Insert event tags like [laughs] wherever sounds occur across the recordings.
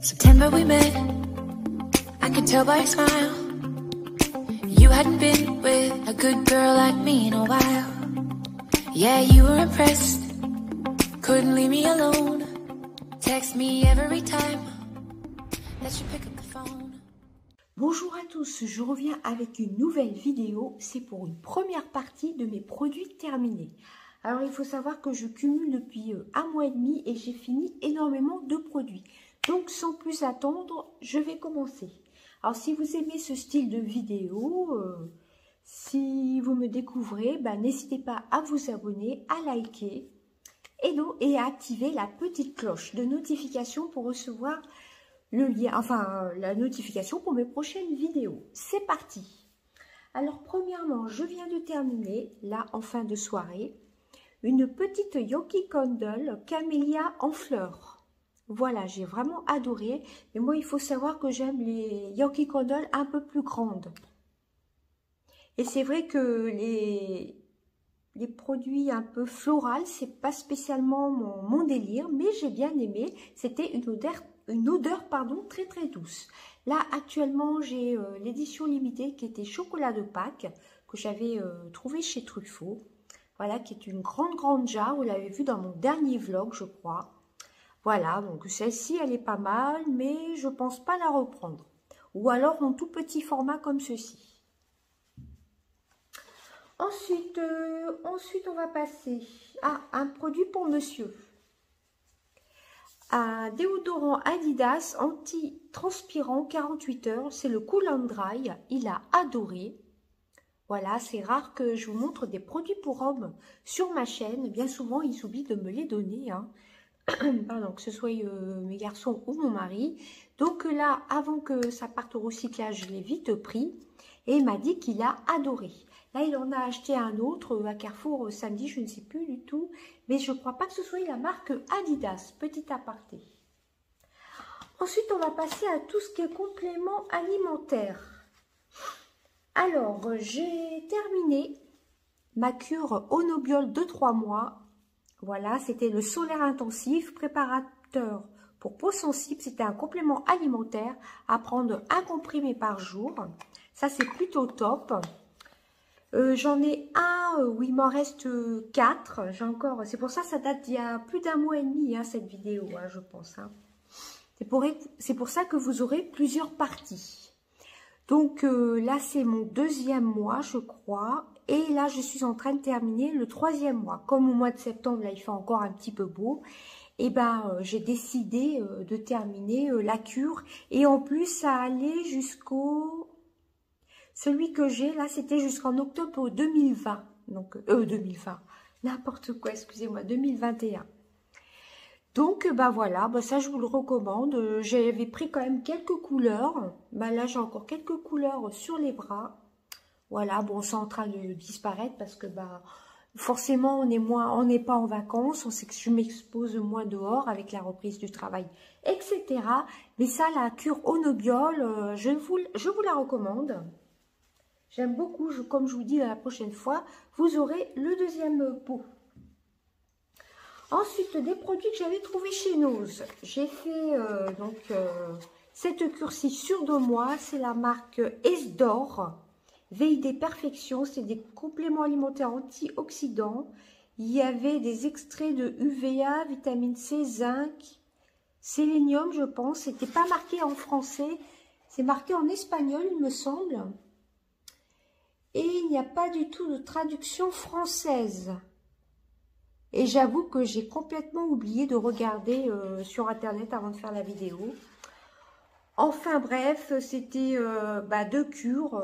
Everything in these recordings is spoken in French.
September we met, I could tell by your smile. You hadn't been with a good girl like me in a while. Yeah, you were impressed, couldn't leave me alone. Text me every time that you pick up the phone. Bonjour je reviens avec une nouvelle vidéo. C'est pour une première partie de mes produits terminés. Alors il faut savoir que je cumule depuis euh, un mois et demi et j'ai fini énormément de produits. Donc sans plus attendre, je vais commencer. Alors si vous aimez ce style de vidéo, euh, si vous me découvrez, bah, n'hésitez pas à vous abonner, à liker et à activer la petite cloche de notification pour recevoir lien, enfin la notification pour mes prochaines vidéos. C'est parti Alors premièrement, je viens de terminer, là en fin de soirée, une petite Yoki Candle Camélia en fleurs. Voilà, j'ai vraiment adoré. Mais moi, il faut savoir que j'aime les Yankee Candle un peu plus grandes. Et c'est vrai que les, les produits un peu floraux, c'est pas spécialement mon, délire, mais j'ai bien aimé. C'était une odeur, pardon, très très douce. Là, actuellement, j'ai euh, l'édition limitée qui était chocolat de Pâques, que j'avais euh, trouvé chez Truffaut. Voilà, qui est une grande grande jarre. Vous l'avez vu dans mon dernier vlog, je crois. Voilà, donc celle-ci, elle est pas mal, mais je pense pas la reprendre. Ou alors en tout petit format comme ceci. Ensuite, euh, ensuite, on va passer à un produit pour monsieur. Un déodorant Adidas anti-transpirant 48 heures. C'est le Cool and Dry. Il a adoré. Voilà, c'est rare que je vous montre des produits pour hommes sur ma chaîne. Bien souvent, ils oublient de me les donner. Hein. [coughs] pardon, que ce soit euh, mes garçons ou mon mari. Donc là, avant que ça parte au recyclage, je l'ai vite pris et il m'a dit qu'il a adoré. Là, il en a acheté un autre à Carrefour euh, samedi, je ne sais plus du tout, mais je ne crois pas que ce soit la marque Adidas, petit aparté. Ensuite, on va passer à tout ce qui est complément alimentaire. Alors, j'ai terminé ma cure Onobiol de 3 mois voilà, c'était le solaire intensif, préparateur pour peau sensible. C'était un complément alimentaire à prendre un comprimé par jour. Ça, c'est plutôt top. Euh, j'en ai un où il m'en reste quatre. J'ai encore, c'est pour ça ça date d'il y a plus d'un mois et demi, hein, cette vidéo, hein, je pense. Hein. C'est pour, ça que vous aurez plusieurs parties. Donc euh, là, c'est mon deuxième mois, je crois. Et là, je suis en train de terminer le troisième mois. Comme au mois de septembre, là, il fait encore un petit peu beau. Et eh ben, euh, j'ai décidé euh, de terminer euh, la cure. Et en plus, ça allait jusqu'au... Celui que j'ai, là, c'était jusqu'en octobre 2020. Donc, euh, 2020. N'importe quoi, excusez-moi, 2021. Donc, bah voilà, bah ça, je vous le recommande. J'avais pris quand même quelques couleurs. Bah là, j'ai encore quelques couleurs sur les bras. Voilà, bon, c'est en train de disparaître parce que bah forcément on est moins, on n'est pas en vacances, on sait que je m'expose moins dehors avec la reprise du travail, etc. Mais ça, la cure onobiol, euh, je vous, je vous la recommande. J'aime beaucoup, comme je vous dis la prochaine fois, vous aurez le deuxième pot. Ensuite, des produits que j'avais trouvés chez Nose. J'ai fait euh, donc euh, cette cure-ci sur deux mois. C'est la marque Esdor. VID Perfection, c'est des compléments alimentaires antioxydants. Il y avait des extraits de UVA, vitamine C, zinc, sélénium, je pense. C'était pas marqué en français, c'est marqué en espagnol, il me semble. Et il n'y a pas du tout de traduction française. Et j'avoue que j'ai complètement oublié de regarder euh, sur Internet avant de faire la vidéo. Enfin bref, c'était euh, bah, deux cures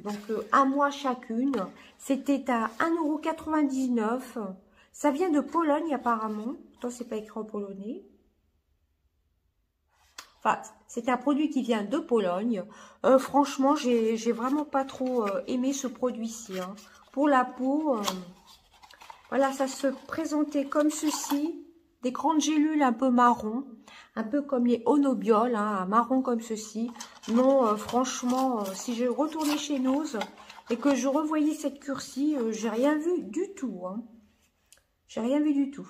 donc euh, un mois chacune. C'était à 1,99€. Ça vient de Pologne apparemment. Pourtant, c'est pas écrit en polonais. C'est un produit qui vient de Pologne. Euh, franchement, j'ai vraiment pas trop euh, aimé ce produit-ci. Hein. Pour la peau, voilà, ça se présentait comme ceci. Des grandes gélules un peu marron un peu comme les Onobiol, hein, marron comme ceci. Non, euh, franchement, euh, si je retournais chez Nose, et que je revoyais cette cure-ci, euh, j'ai rien vu du tout. Hein. J'ai rien vu du tout.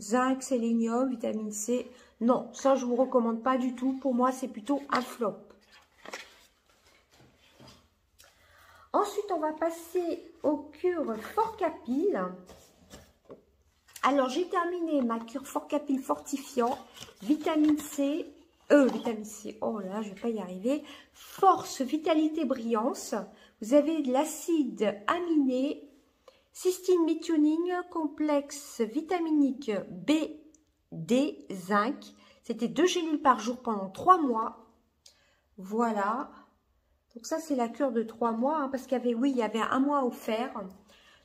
Zinc, sélénium, vitamine C. Non, ça je vous recommande pas du tout. Pour moi, c'est plutôt un flop. Ensuite, on va passer aux cures Forcapil. Alors, j'ai terminé ma cure Forcapil fortifiant, vitamine C, euh, vitamine C, oh là, je vais pas y arriver, force, vitalité, brillance. Vous avez de l'acide aminé, cystine methionine, complexe vitaminique B, D, zinc. C'était deux gélules par jour pendant trois mois. Voilà. Donc ça, c'est la cure de trois mois, hein, parce qu'il y avait, oui, il y avait un mois offert.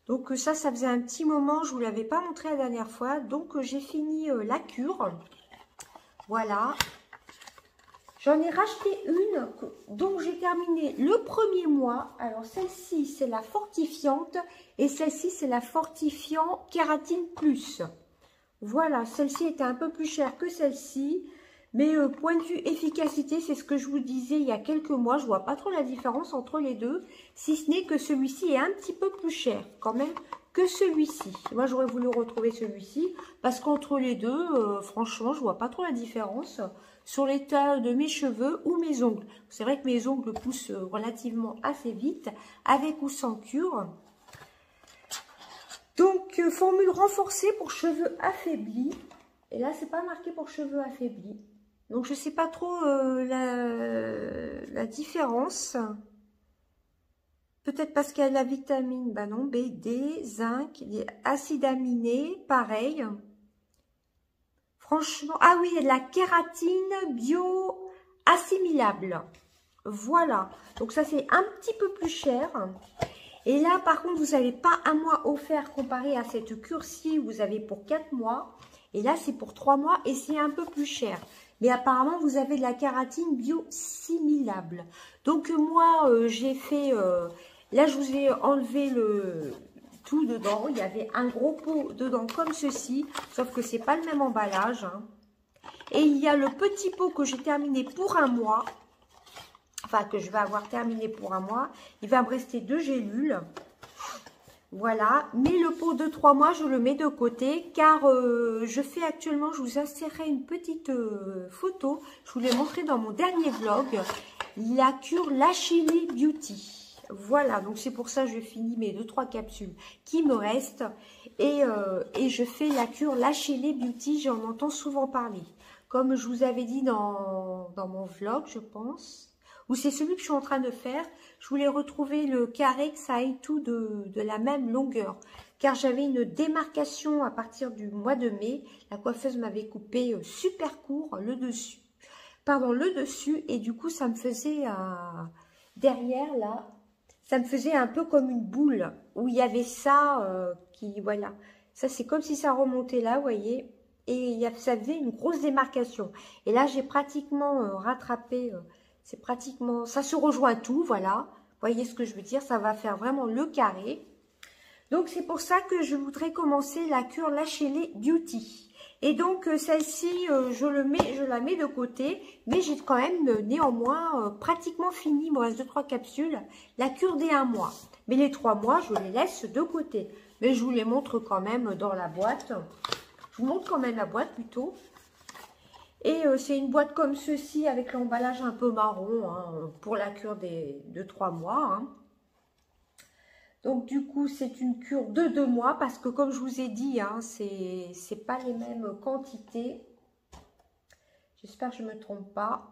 Donc ça, ça faisait un petit moment, je vous l'avais pas montré la dernière fois. Donc j'ai fini euh, la cure. Voilà. J'en ai racheté une, donc j'ai terminé le premier mois. Alors celle-ci, c'est la fortifiante et celle-ci, c'est la fortifiant kératine plus. Voilà, celle-ci était un peu plus chère que celle-ci. Mais euh, point de vue efficacité, c'est ce que je vous disais il y a quelques mois. Je vois pas trop la différence entre les deux. Si ce n'est que celui-ci est un petit peu plus cher quand même que celui-ci. Moi, j'aurais voulu retrouver celui-ci. Parce qu'entre les deux, euh, franchement, je vois pas trop la différence sur l'état de mes cheveux ou mes ongles. C'est vrai que mes ongles poussent euh, relativement assez vite, avec ou sans cure. Formule renforcée pour cheveux affaiblis. Et là, c'est pas marqué pour cheveux affaiblis. Donc, je sais pas trop euh, la, différence. Peut-être parce qu'il y a la vitamine, bah non, B, D, zinc, les acides pareil. Franchement, ah oui, la kératine bio-assimilable. Voilà, donc ça c'est un petit peu plus cher. Et là, par contre, vous n'avez pas un mois offert comparé à cette cure-ci, vous avez pour 4 mois. Et là, c'est pour 3 mois et c'est un peu plus cher. Mais apparemment, vous avez de la kératine biosimilable. Donc moi, euh, j'ai fait... Euh, là, je vous ai enlevé le tout dedans. Il y avait un gros pot dedans comme ceci. Sauf que c'est pas le même emballage. Hein. Et il y a le petit pot que j'ai terminé pour un mois. Que je vais avoir terminé pour un mois. Il va me rester deux gélules. Voilà, mais le pot de 3 mois, je le mets de côté car euh, je fais actuellement, je vous insérerai une petite euh, photo. Je vous l'ai montré dans mon dernier vlog, la cure Lachili Beauty. Voilà, donc c'est pour ça que je finis mes 2-3 capsules qui me restent. Et, euh, je fais la cure Lachili Beauty, j'en entends souvent parler. Comme je vous avais dit dans mon vlog, je pense c'est celui que je suis en train de faire. Je voulais retrouver le carré, que ça aille tout de, la même longueur. Car j'avais une démarcation à partir du mois de mai. La coiffeuse m'avait coupé euh, super court le dessus. Pardon, le dessus. Et du coup, ça me faisait derrière là, ça me faisait un peu comme une boule. Où il y avait ça euh, qui, voilà. Ça, c'est comme si ça remontait là, vous voyez. Et ça faisait une grosse démarcation. Et là, j'ai pratiquement euh, rattrapé c'est pratiquement, ça se rejoint tout, voilà. Voyez ce que je veux dire Ça va faire vraiment le carré. Donc, c'est pour ça que je voudrais commencer la cure Lâchez-les Beauty. Et donc, euh, celle-ci, euh, je, je la mets de côté. Mais j'ai quand même euh, néanmoins pratiquement fini. Il me reste 2-3 capsules. La cure des 1 mois. Mais les 3 mois, je les laisse de côté. Mais je vous les montre quand même dans la boîte. Je vous montre quand même la boîte plutôt. Et euh, c'est une boîte comme ceci avec l'emballage un peu marron hein, pour la cure des, de 3 mois. Hein. Donc du coup, c'est une cure de 2 mois parce que comme je vous ai dit, hein, c'est pas les mêmes quantités. J'espère que je ne me trompe pas.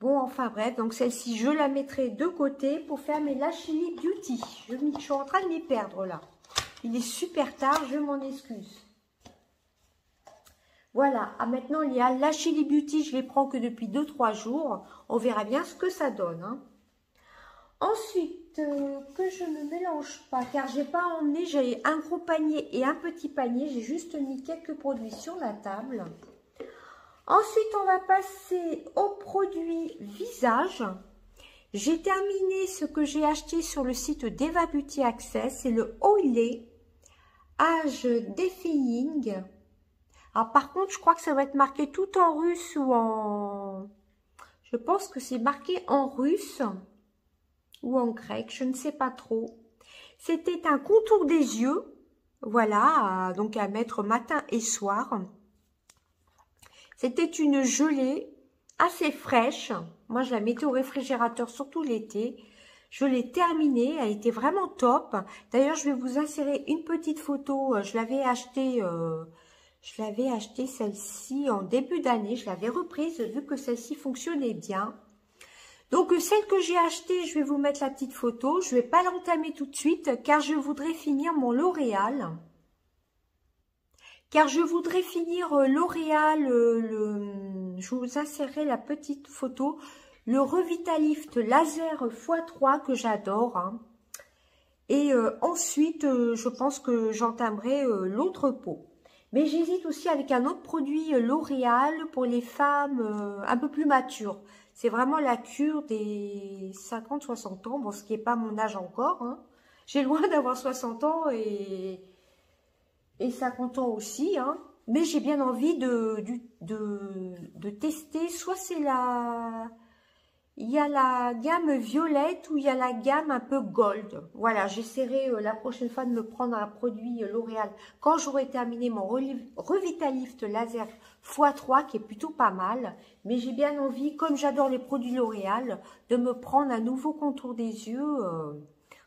Bon, enfin bref, donc celle-ci, je la mettrai de côté pour faire mes Lachini Beauty. Je suis en train de m'y perdre là. Il est super tard, je m'en excuse. Voilà, ah, maintenant il y a la Chili Beauty, je les prends que depuis 2-3 jours. On verra bien ce que ça donne. Hein. Ensuite, euh, que je ne mélange pas, car j'ai pas emmené, j'ai un gros panier et un petit panier. J'ai juste mis quelques produits sur la table. Ensuite, on va passer aux produits visage. J'ai terminé ce que j'ai acheté sur le site d'Eva Beauty Access. C'est le Oilé Age Defying par contre, je crois que ça va être marqué tout en russe ou en... Je pense que c'est marqué en russe. ou en grec, je ne sais pas trop. C'était un contour des yeux, voilà, donc à mettre matin et soir. C'était une gelée assez fraîche. Moi, je la mettais au réfrigérateur, surtout l'été. Je l'ai terminée, elle était vraiment top. D'ailleurs, je vais vous insérer une petite photo. Je l'avais achetée, euh, je l'avais acheté celle-ci en début d'année. Je l'avais reprise vu que celle-ci fonctionnait bien. Donc, celle que j'ai achetée, je vais vous mettre la petite photo. Je ne vais pas l'entamer tout de suite car je voudrais finir mon L'Oréal. Car je voudrais finir euh, L'Oréal, euh, je vous insérerai la petite photo le Revitalift Laser x3 que j'adore. Hein. Et euh, ensuite, euh, je pense que j'entamerai euh, l'autre peau. Mais j'hésite aussi avec un autre produit L'Oréal pour les femmes un peu plus matures. C'est vraiment la cure des 50-60 ans, bon, ce qui n'est pas mon âge encore. Hein. J'ai loin [laughs] d'avoir 60 ans et, et 50 ans aussi. Hein. Mais j'ai bien envie de, de, de tester, soit c'est la il y a la gamme violette ou il y a la gamme un peu gold. Voilà, j'essaierai euh, la prochaine fois de me prendre un produit euh, L'Oréal quand j'aurai terminé mon Revitalift Laser x3 qui est plutôt pas mal. Mais j'ai bien envie, comme j'adore les produits L'Oréal, de me prendre un nouveau contour des yeux euh,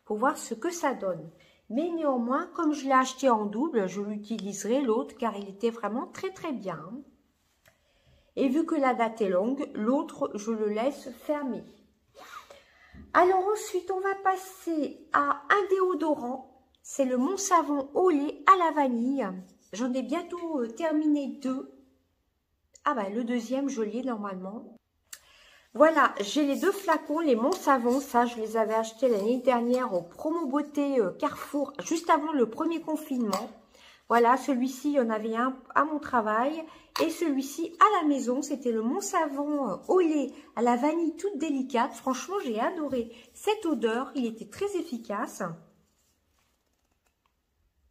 pour voir ce que ça donne. Mais néanmoins, comme je l'ai acheté en double, je l'utiliserai l'autre car il était vraiment très très bien. Et vu que la date est longue, l'autre, je le laisse fermé. Alors ensuite, on va passer à un déodorant. C'est le Mont Savon au lait à la vanille. J'en ai bientôt euh, terminé deux. Ah bah le deuxième, je l'ai normalement. Voilà, j'ai les deux flacons, les Mont Savon. Ça, je les avais achetés l'année dernière au Promo Beauté euh, Carrefour, juste avant le premier confinement. Voilà, celui-ci, il y en avait un à mon travail. Et celui-ci à la maison, c'était le Mont Savon euh, au lait à la vanille toute délicate. Franchement, j'ai adoré cette odeur. Il était très efficace.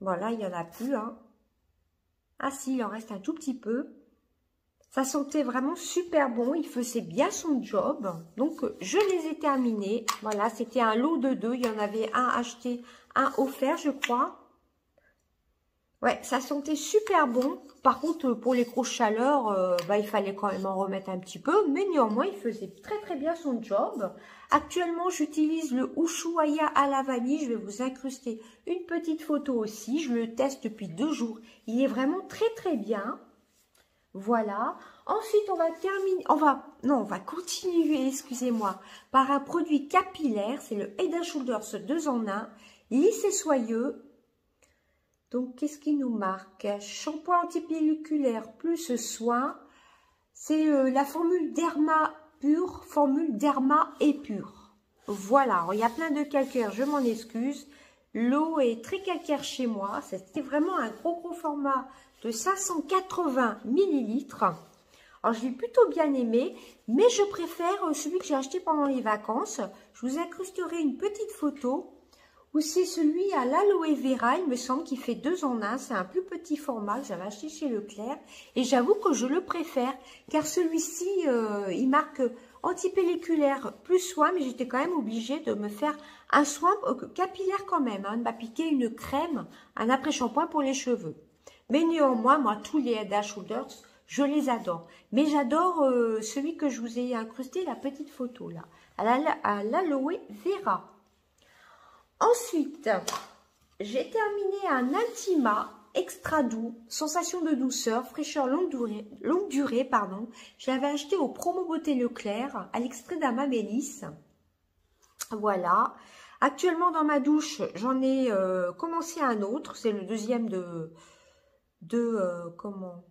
Voilà, il n'y en a plus. Hein. Ah si, il en reste un tout petit peu. Ça sentait vraiment super bon. Il faisait bien son job. Donc, je les ai terminés. Voilà, c'était un lot de deux. Il y en avait un acheté, un offert, je crois. Ouais, ça sentait super bon. Par contre, pour les grosses chaleurs, euh, bah, il fallait quand même en remettre un petit peu. Mais néanmoins, il faisait très très bien son job. Actuellement, j'utilise le Ushuaïa à la vanille. Je vais vous incruster une petite photo aussi. Je le teste depuis deux jours. Il est vraiment très très bien. Voilà. Ensuite, on va terminer, on va, non, on va continuer, excusez-moi, par un produit capillaire. C'est le Head Shoulders 2 en 1. Lisse et soyeux, donc, qu'est-ce qui nous marque? Shampoing antipelliculaire plus soin. C'est euh, la formule Derma pure, formule Derma épure. Voilà, il y a plein de calcaire, je m'en excuse. L'eau est très calcaire chez moi. C'était vraiment un gros gros format de 580 millilitres. Alors, je l'ai plutôt bien aimé, mais je préfère euh, celui que j'ai acheté pendant les vacances. Je vous incrusterai une petite photo ou c'est celui à l'aloe vera, il me semble, qui fait deux en un. C'est un plus petit format que j'avais acheté chez Leclerc. Et j'avoue que je le préfère, car celui-ci, euh, il marque antipelliculaire plus soin, mais j'étais quand même obligée de me faire un soin euh, capillaire quand même, hein, de m'appliquer une crème, un après-shampoing pour les cheveux. Mais néanmoins, moi, tous les Head Shoulders, je les adore. Mais j'adore euh, celui que je vous ai incrusté, la petite photo là, à l'aloe vera. Ensuite, j'ai terminé un Intima extra doux, sensation de douceur, fraîcheur longue durée, longue pardon. Je acheté au Promo Beauté Leclerc à l'extrait d'Amamélis. Voilà. Actuellement dans ma douche, j'en ai euh, commencé un autre. C'est le deuxième de, euh, comment?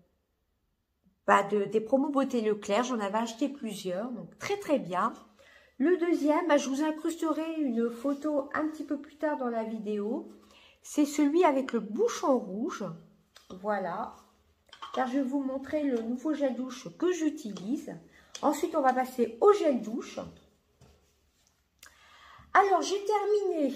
Bah de, des Promo Beauté Leclerc. J'en avais acheté plusieurs, donc très très bien. Le deuxième, bah, je vous incrusterai une photo un petit peu plus tard dans la vidéo. C'est celui avec le bouchon rouge. Voilà. Car je vais vous montrer le nouveau gel douche que j'utilise. Ensuite, on va passer au gel douche. Alors, j'ai terminé.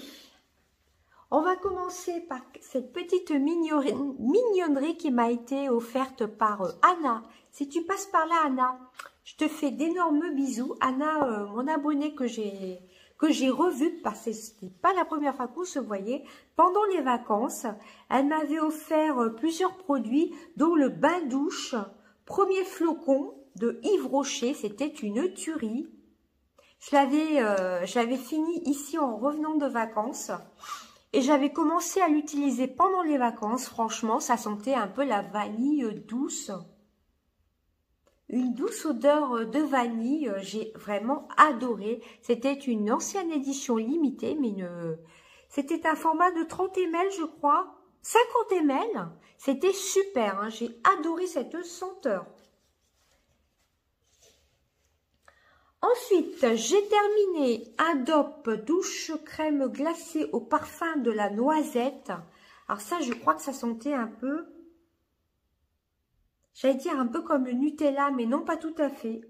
On va commencer par cette petite mignonnerie qui m'a été offerte par euh, Anna. Si tu passes par là, Anna, je te fais d'énormes bisous. Anna, euh, mon abonné que j'ai que j'ai revue, parce que ce n'était pas la première fois qu'on se voyait, pendant les vacances. Elle m'avait offert euh, plusieurs produits, dont le bain douche, premier flocon de Yves Rocher, c'était une tuerie. Je l'avais euh, fini ici en revenant de vacances. Et j'avais commencé à l'utiliser pendant les vacances. Franchement, ça sentait un peu la vanille douce une douce odeur euh, de vanille. Euh, j'ai vraiment adoré. C'était une ancienne édition limitée, mais une... c'était un format de 30 ml, je crois. 50 ml. C'était super. Hein. J'ai adoré cette senteur. Ensuite, j'ai terminé Adobe douche crème glacée au parfum de la noisette. Alors ça, je crois que ça sentait un peu J'allais dire un peu comme le Nutella, mais non pas tout à fait.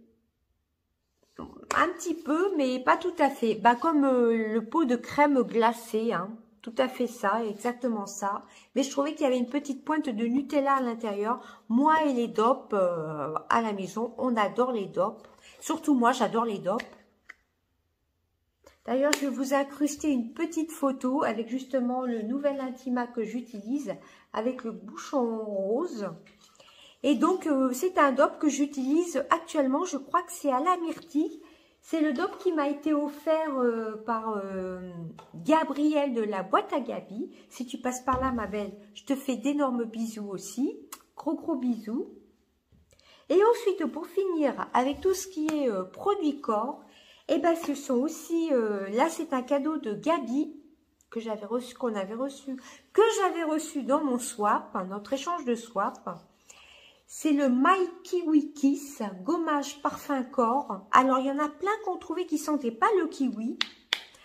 Un petit peu, mais pas tout à fait. Bah comme euh, le pot de crème glacée, hein. Tout à fait ça, exactement ça. Mais je trouvais qu'il y avait une petite pointe de Nutella à l'intérieur. Moi et les dopes euh, à la maison, on adore les dopes. Surtout moi, j'adore les dopes. D'ailleurs, je vais vous incruster une petite photo avec justement le nouvel Intima que j'utilise avec le bouchon rose. Et donc, euh, c'est un DOP que j'utilise actuellement. Je crois que c'est à la myrtille. C'est le DOP qui m'a été offert euh, par euh, Gabriel de la boîte à Gabi. Si tu passes par là, ma belle, je te fais d'énormes bisous aussi. Gros, gros bisous. Et ensuite, pour finir, avec tout ce qui est produit corps, eh ben, ce sont aussi, là, c'est un cadeau de Gabi que j'avais reçu, que j'avais reçu dans mon swap, notre échange de swap. C'est le My Kiwi Kiss, gommage parfum corps. Alors, il y en a plein qu'on trouvait qui sentaient pas le kiwi.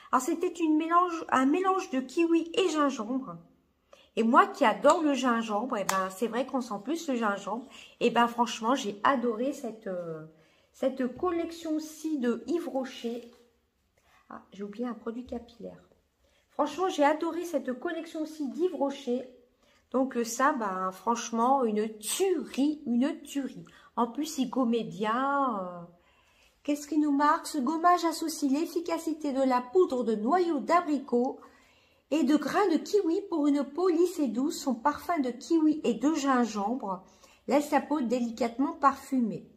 Alors, c'était mélange, un mélange de kiwi et gingembre. Et moi qui adore le gingembre, eh ben, c'est vrai qu'on sent plus le gingembre. Et ben, franchement, j'ai adoré cette, euh, cette collection-ci de Yves Rocher. Ah, j'ai oublié un produit capillaire. Franchement, j'ai adoré cette collection-ci d'Yves Rocher. Donc ça, ben, franchement, une tuerie, une tuerie. En plus, il gommait bien. Euh. Qu'est-ce qui nous marque? Ce gommage associe l'efficacité de la poudre de noyau d'abricot et de grains de kiwi pour une peau lisse et douce. Son parfum de kiwi et de gingembre laisse la peau délicatement parfumée.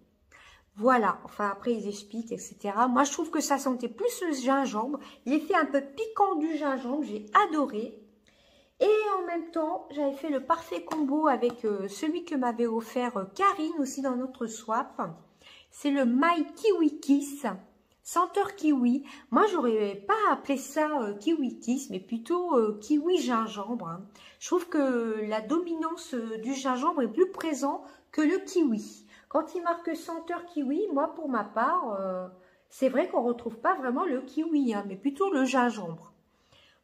Voilà, enfin après ils expliquent, etc. Moi je trouve que ça sentait plus le gingembre. L'effet un peu piquant du gingembre, j'ai adoré. Et en même temps, j'avais fait le parfait combo avec euh, celui que m'avait offert euh, Karine aussi dans notre swap. C'est le My Kiwi Kiss, senteur kiwi. Moi, j'aurais pas appelé ça euh, Kiwi Kiss, mais plutôt Kiwi gingembre. Hein. Je trouve que la dominance du gingembre est plus présent que le kiwi. Quand il marque senteur kiwi, moi, pour ma part, c'est vrai qu'on retrouve pas vraiment le kiwi, hein, mais plutôt le gingembre.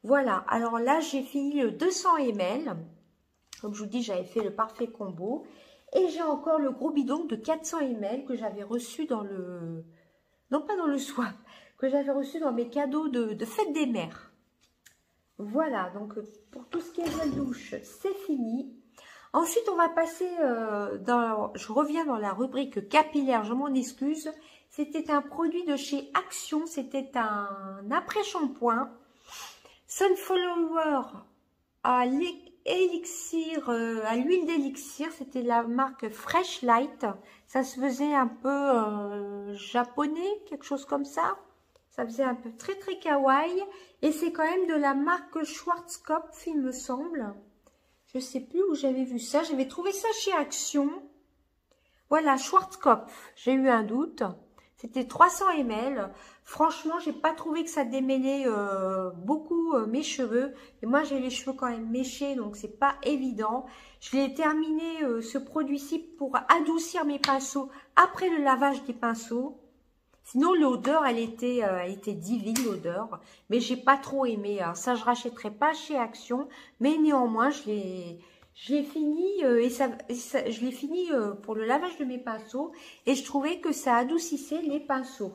Voilà, alors là, j'ai fini le 200 ml. Comme je vous dis, j'avais fait le parfait combo. Et j'ai encore le gros bidon de 400 ml que j'avais reçu dans le... Non, pas dans le swap. Que j'avais reçu dans mes cadeaux de, fête des mères. Voilà, donc pour tout ce qui est gel douche, c'est fini. Ensuite, on va passer euh, dans... Je reviens dans la rubrique capillaire, je m'en excuse. C'était un produit de chez Action. C'était un après-shampoing Sunflower à à l'huile d'élixir, c'était la marque Fresh Light. Ça se faisait un peu euh, japonais, quelque chose comme ça. Ça faisait un peu très très kawaii. Et c'est quand même de la marque Schwarzkopf, il me semble. Je sais plus où j'avais vu ça. J'avais trouvé ça chez Action. Voilà, Schwarzkopf. J'ai eu un doute. C'était 300 ml. Franchement, j'ai pas trouvé que ça démêlait euh, beaucoup euh, mes cheveux. Et moi, j'ai les cheveux quand même méchés, donc c'est pas évident. Je l'ai terminé, euh, ce produit-ci, pour adoucir mes pinceaux après le lavage des pinceaux. Sinon, l'odeur, elle était, était divine, l'odeur. Mais j'ai pas trop aimé. Hein. Ça, je rachèterai pas chez Action. Mais néanmoins, je l'ai je l'ai fini euh, et, ça, je l'ai fini euh, pour le lavage de mes pinceaux et je trouvais que ça adoucissait les pinceaux.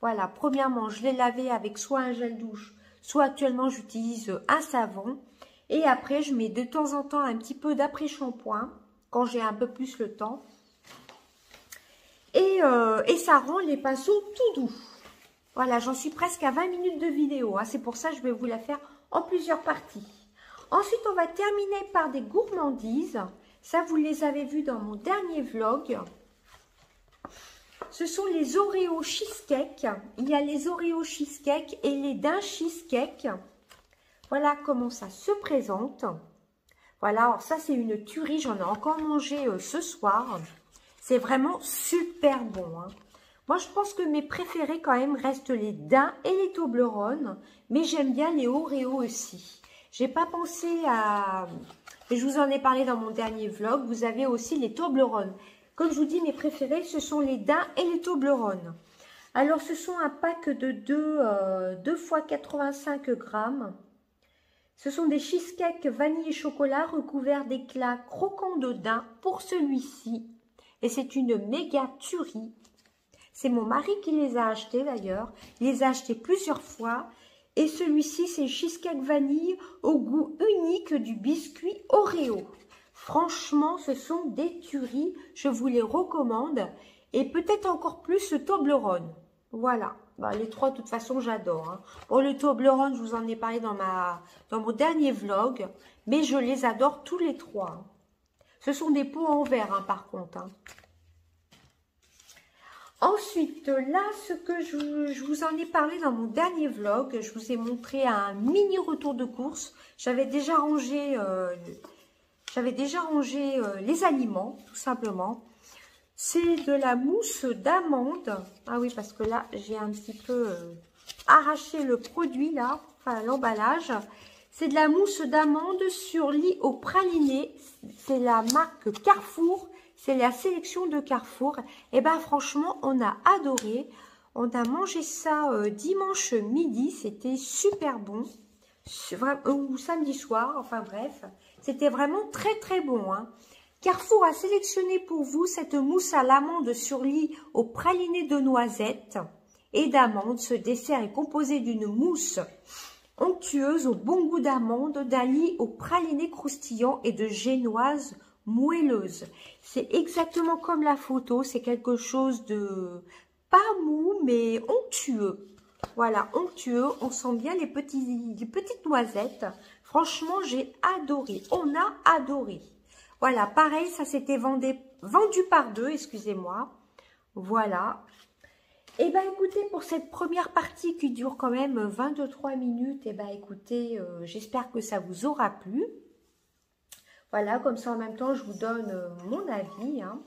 Voilà, premièrement, je l'ai lavé avec soit un gel douche, soit actuellement j'utilise un savon. Et après, je mets de temps en temps un petit peu d'après-shampoing quand j'ai un peu plus le temps. Et, euh, et ça rend les pinceaux tout doux. Voilà, j'en suis presque à 20 minutes de vidéo. Hein. C'est pour ça que je vais vous la faire en plusieurs parties. Ensuite, on va terminer par des gourmandises. Ça, vous les avez vus dans mon dernier vlog. Ce sont les Oreo cheesecake. Il y a les Oreo cheesecake et les d'un cheesecake. Voilà comment ça se présente. Voilà, alors ça c'est une tuerie. J'en ai encore mangé euh, ce soir. C'est vraiment super bon. Hein. Moi, je pense que mes préférés quand même restent les daims et les Toblerone. Mais j'aime bien les Oreo aussi. J'ai pas pensé à... je vous en ai parlé dans mon dernier vlog. Vous avez aussi les Toblerone. Comme je vous dis, mes préférés, ce sont les daims et les Toblerone. Alors, ce sont un pack de 2, euh, 2 x 85 grammes. Ce sont des cheesecakes vanille et chocolat recouverts d'éclats croquants de daim pour celui-ci. Et c'est une méga tuerie. C'est mon mari qui les a achetés d'ailleurs. Il les a achetés plusieurs fois. Et celui-ci, c'est cheesecake vanille au goût unique du biscuit Oreo. Franchement, ce sont des tueries. Je vous les recommande. Et peut-être encore plus le Toblerone. Voilà. Bah, les trois, de toute façon, j'adore. Hein. Bon, le Toblerone, je vous en ai parlé dans, ma, dans mon dernier vlog. Mais je les adore tous les trois. Ce sont des pots en verre, hein, par contre. Hein. Ensuite, là, ce que je, vous en ai parlé dans mon dernier vlog, je vous ai montré un mini retour de course. J'avais déjà rangé euh, j'avais déjà rangé euh, les aliments, tout simplement. C'est de la mousse d'amande. Ah oui, parce que là, j'ai un petit peu euh, arraché le produit, là, l'emballage. C'est de la mousse d'amande sur lit au praliné. C'est la marque Carrefour. C'est la sélection de Carrefour. Et eh ben franchement, on a adoré. On a mangé ça euh, dimanche midi. C'était super bon. Ou samedi soir, enfin bref. C'était vraiment très très bon. Hein. Carrefour a sélectionné pour vous cette mousse à l'amande sur lit au praliné de noisettes et d'amandes. Ce dessert est composé d'une mousse onctueuse au bon goût d'amande, d'un lit au praliné croustillant et de génoise moelleuse. C'est exactement comme la photo, c'est quelque chose de pas mou mais onctueux. Voilà, onctueux, on sent bien les, petits, petites noisettes. Franchement, j'ai adoré. On a adoré. Voilà, pareil, ça s'était vendu, par deux, excusez-moi. Voilà. Eh bien, écoutez, pour cette première partie qui dure quand même 23 minutes, eh bien, écoutez, euh, j'espère que ça vous aura plu. Voilà, comme ça, en même temps, je vous donne euh, mon avis. Hein.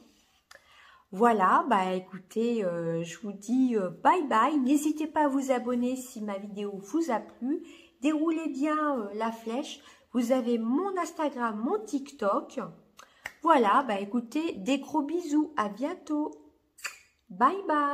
Voilà, bah écoutez, euh, je vous dis bye bye. N'hésitez pas à vous abonner si ma vidéo vous a plu déroulez bien euh, la flèche. Vous avez mon Instagram, mon TikTok. Voilà, bah écoutez, des gros bisous. À bientôt. Bye bye.